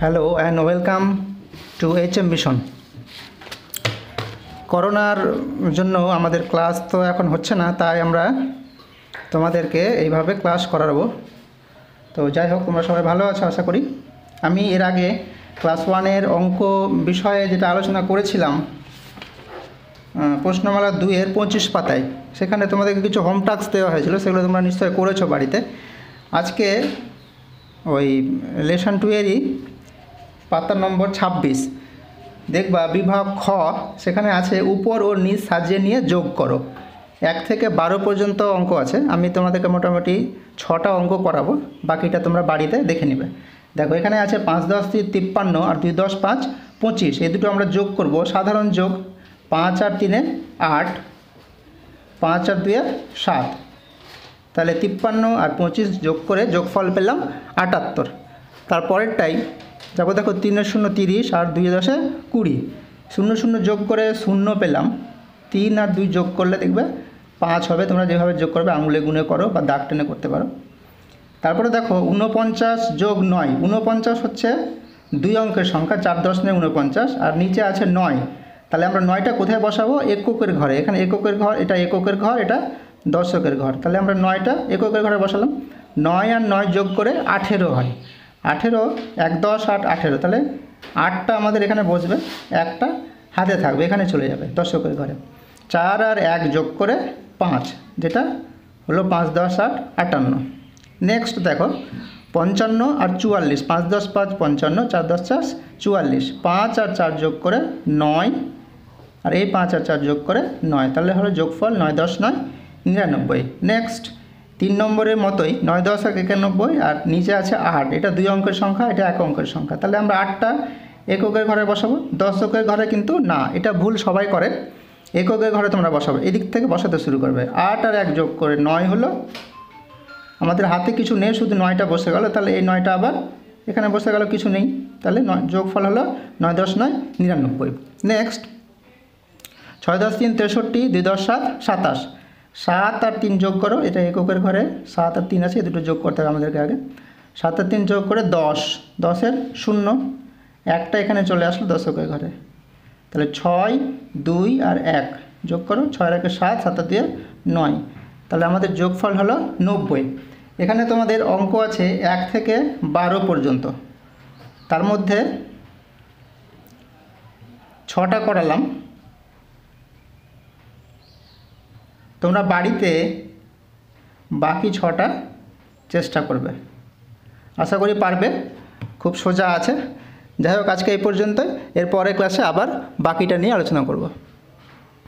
Hello and welcome to H M mission করোনার জন্য আমাদের ক্লাস তো এখন হচ্ছে না, তাই আমরা তোমাদেরকে এইভাবে ক্লাস করাবো। তো যাই হোক, তোমরা সবাই ভালো আছো, আশা করি। আমি এর আগে ক্লাস ওয়ানের অঙ্ক বিষয়ে যেটা আলোচনা করেছিলাম প্রশ্নমালা দুইয়ের পঁচিশ পাতায়, সেখানে তোমাদেরকে কিছু হোম টাস্ক দেওয়া হয়েছিল, সেগুলো তোমরা নিশ্চয়ই করেছ বাড়িতে। আজকে ওই লেসন টু এরই পাতা নম্বর ছাব্বিশ। দেখবা বিভাগ খ, সেখানে আছে উপর ও নিচ সাজিয়ে নিয়ে যোগ করো। এক থেকে বারো পর্যন্ত অঙ্ক আছে। আমি তোমাদেরকে মোটামুটি ছটা অঙ্ক করাবো। বাকিটা তোমরা বাড়িতে দেখে নেবে। দেখো, এখানে আছে পাঁচ, দশ তিপ্পান্ন আর দুই, দশ, পাঁচ, পঁচিশ। এই দুটো আমরা যোগ করব। সাধারণ যোগ পাঁচ আর তিনে আট, পাঁচ আর দুয়ে সাত। তাহলে তিপ্পান্ন আর পঁচিশ যোগ করে যোগফল পেলাম আটাত্তর। তারপরেরটাই যাব দেখো তিনের শূন্য তিরিশ আর দুই দশে কুড়ি। শূন্য শূন্য যোগ করে শূন্য পেলাম। তিন আর দুই যোগ করলে দেখবে পাঁচ হবে। তোমরা যেভাবে যোগ করবে আঙুলে গুনে করো বা দাগ টেনে করতে পারো। তারপরে দেখো উনপঞ্চাশ যোগ নয়। উনপঞ্চাশ হচ্ছে দুই অঙ্কের সংখ্যা, চার দশ নেই উনপঞ্চাশ আর নিচে আছে নয়। তাহলে আমরা নয়টা কোথায় বসাবো? এককের ঘরে। এখানে এককের ঘর, এটা এককের ঘর, এটা দশকের ঘর। তাহলে আমরা নয়টা এককের ঘরে বসালাম। নয় আর নয় যোগ করে আঠেরো হয়। আঠেরো, এক দশ, আট, আঠেরো। তাহলে আটটা আমাদের এখানে বসবে, একটা হাতে থাকবে, এখানে চলে যাবে দশকের ঘরে। চার আর এক যোগ করে পাঁচ, যেটা হলো পাঁচ দশ, আট, আটান্ন। নেক্সট দেখো, পঞ্চান্ন আর চুয়াল্লিশ, পাঁচ দশ, পাঁচ, পঞ্চান্ন, চার দশ, চার, চুয়াল্লিশ। পাঁচ আর চার যোগ করে নয়, আর এই পাঁচ আর চার যোগ করে নয়, তাহলে হলো যোগফল নয় দশ, নয় নিরানব্বই। নেক্সট তিন নম্বরের মতোই নয় দশ এক একানব্বই আর নিচে আছে আট। এটা দুই অঙ্কের সংখ্যা, এটা এক অঙ্কের সংখ্যা। তাহলে আমরা আটটা এককের ঘরে বসাবো। দশকের ঘরে কিন্তু না, এটা ভুল সবাই করে। এককের ঘরে তোমরা বসাবে। এদিক থেকে বসাতে শুরু করবে। আট আর এক যোগ করে নয় হলো, আমাদের হাতে কিছু নেই, শুধু নয়টা বসে গেল। তাহলে এই নয়টা আবার এখানে বসে গেল, কিছু নেই। তাহলে নয়, যোগফল হলো নয় দশ নয় নিরানব্বই। নেক্সট ছয় দশ তিন তেষট্টি, দুই দশ সাত, সাতাশ। সাত আর তিন যোগ করো, এটা এককের ঘরে সাত আর তিন আছে, এই দুটো যোগ করতে হবে আমাদেরকে আগে। সাত আর তিন যোগ করে দশ, দশের শূন্য। একটা এখানে চলে আসলো দশকের ঘরে। তাহলে ছয়, দুই আর এক, যোগ করো, ছয় একে সাত সাত আর দুয়ে নয়। তাহলে আমাদের যোগফল হলো নব্বই। এখানে তোমাদের অঙ্ক আছে এক থেকে বারো পর্যন্ত। তার মধ্যে ছটা করালাম। তোমরা বাড়িতে বাকি ছটা চেষ্টা করবে। আশা করি পারবে, খুব সোজা আছে। যাই হোক, আজকে এই পর্যন্ত এর পরের ক্লাসে আবার বাকিটা নিয়ে আলোচনা করব।